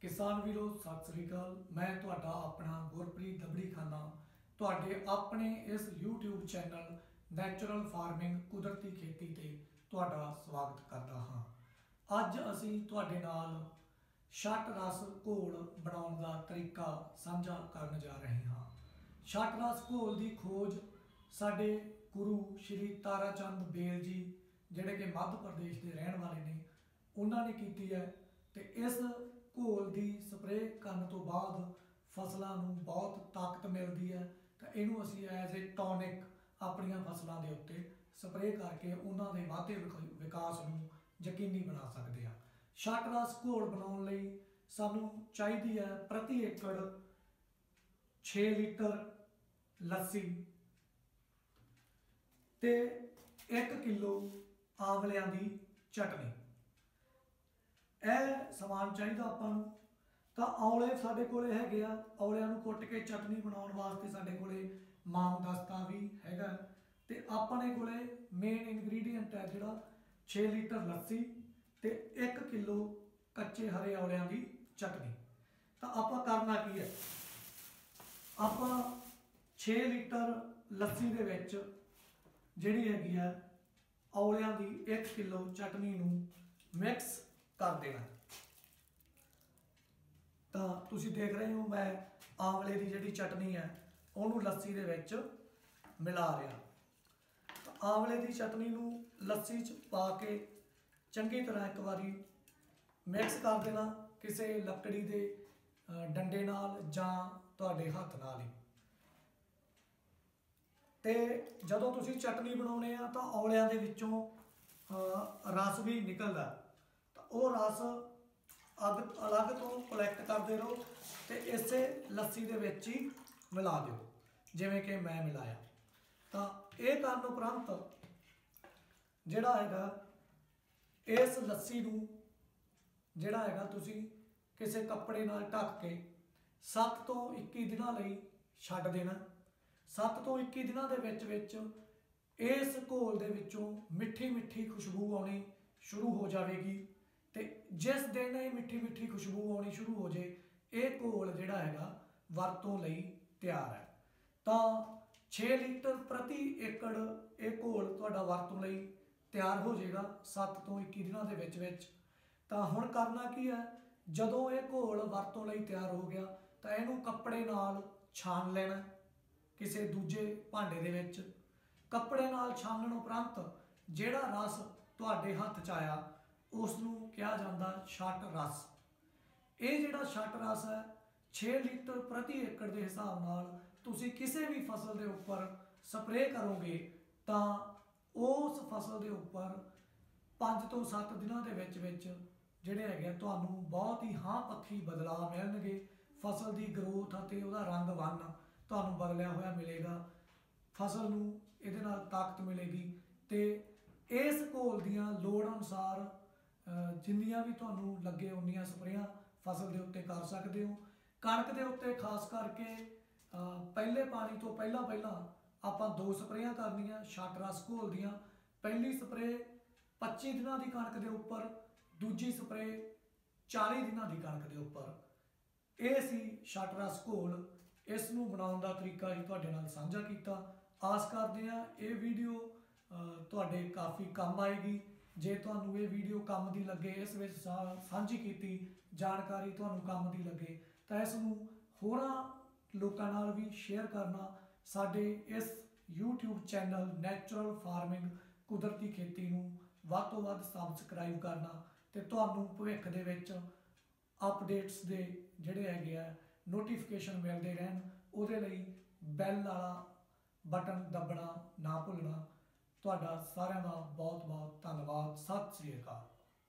ਕਿਸਾਨ ਵੀਰੋ, ਸਤਿ ਸ੍ਰੀ ਅਕਾਲ। ਮੈਂ ਤੁਹਾਡਾ ਆਪਣਾ ਗੁਰਪ੍ਰੀਤ ਦਬੜੀ ਖਾਨਾ। ਤੁਹਾਡੇ ਆਪਣੇ ਇਸ YouTube ਚੈਨਲ ਨੈਚੁਰਲ ਫਾਰਮਿੰਗ ਕੁਦਰਤੀ ਖੇਤੀ ਤੇ ਤੁਹਾਡਾ ਸਵਾਗਤ ਕਰਦਾ ਹਾਂ। ਅੱਜ ਅਸੀਂ ਤੁਹਾਡੇ ਨਾਲ ਛੱਟ ਰਸ ਘੋਲ ਬਣਾਉਣ ਦਾ ਤਰੀਕਾ ਸਾਂਝਾ ਕਰਨ ਜਾ ਰਹੇ ਹਾਂ। ਛੱਟ ਰਸ ਘੋਲ ਦੀ ਖੋਜ ਸਾਡੇ ਗੁਰੂ ਸ਼੍ਰੀ ਤਾਰਾਚੰਦ ਬੇਲ ਜੀ, ਜਿਹੜੇ ਕਿ ਮੱਧ ਪ੍ਰਦੇਸ਼ ਦੇ ਰਹਿਣ ਵਾਲੇ ਨੇ, ਉਹਨਾਂ ਨੇ ਕੀਤੀ ਹੈ ਤੇ ਇਸ ਘੋਲ ਦੀ ਸਪਰੇਅ ਕਰਨ ਤੋਂ ਬਾਅਦ ਫਸਲਾਂ ਨੂੰ ਬਹੁਤ ਤਾਕਤ ਮਿਲਦੀ ਹੈ, ਤਾਂ ਇਹਨੂੰ ਅਸੀਂ ਐਜ਼ ਅ ਟੌਨਿਕ ਆਪਣੀਆਂ ਫਸਲਾਂ ਦੇ ਉੱਤੇ ਸਪਰੇਅ ਕਰਕੇ ਉਹਨਾਂ ਦੇ ਵਾਧੇ ਵਿਕਾਸ ਨੂੰ ਯਕੀਨੀ ਬਣਾ ਸਕਦੇ ਹਾਂ। ਛੱਟ ਰਸ ਘੋਲ ਬਣਾਉਣ ਲਈ ਸਾਨੂੰ ਚਾਹੀਦੀ ਹੈ ਪ੍ਰਤੀ ਏਕੜ 6 ਲੀਟਰ ਲੱਸੀ ਤੇ 1 ਕਿਲੋ ਆਵਲਿਆਂ ਦੀ ਚਟਨੀ। ਇਹ ਸਮਾਨ ਚਾਹੀਦਾ ਆਪਾਂ ਨੂੰ। ਤਾਂ ਔਲੇ ਸਾਡੇ ਕੋਲੇ ਹੈਗੇ ਆ, ਔਲਿਆਂ ਨੂੰ ਕੁੱਟ ਕੇ ਚਟਨੀ ਬਣਾਉਣ ਵਾਸਤੇ ਸਾਡੇ ਕੋਲੇ ਮਾਮ ਦਸਤਾ ਵੀ ਹੈਗਾ। ਤੇ ਆਪਣੇ ਕੋਲੇ ਮੇਨ ਇਨਗਰੀਡੀਅੰਟ ਹੈ ਜਿਹੜਾ 6 ਲੀਟਰ ਲੱਸੀ ਤੇ 1 ਕਿਲੋ ਕੱਚੇ ਹਰੇ ਔਲਿਆਂ ਦੀ ਚਟਨੀ। ਤਾਂ ਆਪਾਂ ਕਰਨਾ ਕੀ ਹੈ? ਆਪਾਂ 6 ਲੀਟਰ ਲੱਸੀ ਦੇ ਵਿੱਚ ਜਿਹੜੀ ਹੈਗੀ ਆ ਔਲਿਆਂ ਦੀ 1 ਕਿਲੋ ਚਟਨੀ ਨੂੰ ਮਿਕਸ ਕਰ ਦੇਣਾ। ਤਾਂ ਤੁਸੀਂ ਦੇਖ ਰਹੇ ਹੋ, ਮੈਂ ਆਂਵਲੇ ਦੀ ਜਿਹੜੀ ਚਟਨੀ ਹੈ, ਉਹਨੂੰ ਲੱਸੀ ਦੇ ਵਿੱਚ ਮਿਲਾ ਰਿਹਾ। ਤਾਂ ਆਂਵਲੇ ਦੀ ਚਟਨੀ ਨੂੰ ਲੱਸੀ 'ਚ ਪਾ ਕੇ ਚੰਗੀ ਤਰ੍ਹਾਂ ਇੱਕ ਵਾਰੀ ਮਿਕਸ ਕਰ ਦੇਣਾ ਕਿਸੇ ਲੱਕੜੀ ਦੇ ਡੰਡੇ ਨਾਲ ਜਾਂ ਤੁਹਾਡੇ ਹੱਥ ਨਾਲ ਹੀ। ਤੇ ਜਦੋਂ ਤੁਸੀਂ ਚਟਨੀ ਬਣਾਉਣੇ ਆ, ਤਾਂ ਔਲਿਆਂ ਦੇ ਵਿੱਚੋਂ ਰਸ ਵੀ ਨਿਕਲਦਾ। ਉਹ ਰਸ ਅਗ ਅਲੱਗ ਤੋਂ ਕਲੈਕਟ ਕਰਦੇ ਰਹੋ ਤੇ ਇਸੇ ਲੱਸੀ ਦੇ ਵਿੱਚ ਹੀ ਮਿਲਾ ਦਿਓ, ਜਿਵੇਂ ਕਿ ਮੈਂ ਮਿਲਾਇਆ। ਤਾਂ ਇਹ ਕਰਨ ਉਪਰੰਤ ਜਿਹੜਾ ਹੈਗਾ, ਇਸ ਲੱਸੀ ਨੂੰ ਜਿਹੜਾ ਹੈਗਾ ਤੁਸੀਂ ਕਿਸੇ ਕੱਪੜੇ ਨਾਲ ਢੱਕ ਕੇ 7 ਤੋਂ 21 ਦਿਨਾਂ ਲਈ ਛੱਡ ਦੇਣਾ। 7 ਤੋਂ 21 ਦਿਨਾਂ ਦੇ ਵਿੱਚ ਵਿੱਚ ਇਸ ਘੋਲ ਦੇ ਵਿੱਚੋਂ ਮਿੱਠੀ ਮਿੱਠੀ ਖੁਸ਼ਬੂ ਆਉਣੀ ਸ਼ੁਰੂ ਹੋ ਜਾਵੇਗੀ। ਤੇ ਜਿਸ ਦਿਨ ਇਹ ਮਿੱਠੀ ਮਿੱਠੀ ਖੁਸ਼ਬੂ ਆਉਣੀ ਸ਼ੁਰੂ ਹੋ ਜੇ, ਇਹ ਘੋਲ ਜਿਹੜਾ ਹੈਗਾ ਵਰਤੋਂ ਲਈ ਤਿਆਰ ਹੈ। ਤਾਂ 6 ਲੀਟਰ ਪ੍ਰਤੀ ਏਕੜ ਇਹ ਘੋਲ ਤੁਹਾਡਾ ਵਰਤੋਂ ਲਈ ਤਿਆਰ ਹੋ ਜਾਏਗਾ 7 ਤੋਂ 21 ਦਿਨਾਂ ਦੇ ਵਿੱਚ ਵਿੱਚ। ਤਾਂ ਹੁਣ ਕਰਨਾ ਕੀ ਹੈ? ਜਦੋਂ ਇਹ ਘੋਲ ਵਰਤੋਂ ਲਈ ਤਿਆਰ ਹੋ ਗਿਆ, ਤਾਂ ਇਹਨੂੰ ਕੱਪੜੇ ਨਾਲ ਛਾਣ ਲੈਣਾ ਕਿਸੇ ਦੂਜੇ ਭਾਂਡੇ ਦੇ ਵਿੱਚ। ਕੱਪੜੇ ਨਾਲ ਛਾਣਨ ਉਪਰੰਤ ਜਿਹੜਾ ਰਸ ਤੁਹਾਡੇ ਹੱਥ 'ਚ ਆਇਆ ਉਸ ਨੂੰ ਕਿਹਾ ਜਾਂਦਾ ਛੱਟ ਰਸ। ਇਹ ਜਿਹੜਾ ਛੱਟ ਰਸ ਹੈ 6 ਲੀਟਰ ਪ੍ਰਤੀ ਏਕੜ ਦੇ ਹਿਸਾਬ ਨਾਲ ਤੁਸੀਂ ਕਿਸੇ ਵੀ ਫਸਲ ਦੇ ਉੱਪਰ ਸਪਰੇਅ ਕਰੋਗੇ, ਤਾਂ ਉਸ ਫਸਲ ਦੇ ਉੱਪਰ 5 ਤੋਂ 7 ਦਿਨਾਂ ਦੇ ਵਿੱਚ ਵਿੱਚ ਜਿਹੜੇ ਹੈਗੇ ਤੁਹਾਨੂੰ ਬਹੁਤ ਹੀ ਹਾਂ ਪੱਖੀ ਬਦਲਾਅ ਮਿਲਣਗੇ। ਫਸਲ ਦੀ ਗਰੋਥ ਅਤੇ ਉਹਦਾ ਰੰਗ ਵੰਨ ਤੁਹਾਨੂੰ ਬਦਲਿਆ ਹੋਇਆ ਮਿਲੇਗਾ। ਫਸਲ ਨੂੰ ਇਹਦੇ ਨਾਲ ਤਾਕਤ ਮਿਲੇਗੀ ਤੇ ਇਸ ਘੋਲ ਦੀਆਂ ਲੋੜ ਅਨੁਸਾਰ ਜਿੰਨੀਆਂ ਵੀ ਤੁਹਾਨੂੰ ਲੱਗੇ ਉਨੀਆਂ ਸਪਰੇਆਂ ਫਸਲ ਦੇ ਉੱਤੇ ਕਰ ਸਕਦੇ ਹੋ। ਕਣਕ ਦੇ ਉੱਤੇ ਖਾਸ ਕਰਕੇ ਪਹਿਲੇ ਪਾਣੀ ਤੋਂ ਪਹਿਲਾਂ ਪਹਿਲਾਂ ਆਪਾਂ ਦੋ ਸਪਰੇਆਂ ਕਰਨੀਆਂ, ਛੱਟ ਰਸ ਘੋਲ ਦੀਆਂ। ਪਹਿਲੀ ਸਪਰੇ 25 ਦਿਨਾਂ ਦੀ ਕਣਕ ਦੇ ਉੱਪਰ, ਦੂਜੀ ਸਪਰੇ 40 ਦਿਨਾਂ ਦੀ ਕਣਕ ਦੇ ਉੱਪਰ। ਇਹ ਸੀ ਛੱਟ ਰਸ ਘੋਲ। ਇਸ ਨੂੰ ਬਣਾਉਣ ਦਾ ਤਰੀਕਾ ਹੀ ਤੁਹਾਡੇ ਨਾਲ ਸਾਂਝਾ ਕੀਤਾ। ਆਸ ਕਰਦੇ ਹਾਂ ਇਹ ਵੀਡੀਓ ਤੁਹਾਡੇ ਕਾਫੀ ਕੰਮ ਆਏਗੀ। ਜੇ ਤੁਹਾਨੂੰ ਇਹ ਵੀਡੀਓ ਕੰਮ ਦੀ ਲੱਗੇ, ਇਸ ਵਿੱਚ ਸਾਂਝੀ ਕੀਤੀ, ਜਾਣਕਾਰੀ ਤੁਹਾਨੂੰ ਕੰਮ ਦੀ ਲੱਗੇ, ਤਾਂ ਇਸ ਨੂੰ ਹੋਰਾਂ ਲੋਕਾਂ ਨਾਲ ਵੀ ਸ਼ੇਅਰ ਕਰਨਾ ਸਾਡੇ ਇਸ YouTube ਚੈਨਲ ਨੈਚੁਰਲ ਫਾਰਮਿੰਗ ਕੁਦਰਤੀ ਖੇਤੀ ਨੂੰ ਵੱਧ ਤੋਂ ਵੱਧ ਸਬਸਕ੍ਰਾਈਬ ਕਰਨਾ ਤੇ ਤੁਹਾਨੂੰ ਭਵਿੱਖ ਦੇ ਵਿੱਚ ਅਪਡੇਟਸ ਦੇ ਜਿਹੜੇ ਹੈਗੇ ਆ ਨੋਟੀਫਿਕੇਸ਼ਨ ਮਿਲਦੇ ਰਹਿਣ, ਉਹਦੇ ਲਈ ਬੈਲ ਵਾਲਾ ਬਟਨ ਦਬਣਾ ਨਾ ਭੁੱਲਣਾ। ਤੁਹਾਡਾ ਸਾਰਿਆਂ ਦਾ ਬਹੁਤ ਬਹੁਤ ਧੰਨਵਾਦ। ਸਤਿ ਸ੍ਰੀ ਅਕਾਲ।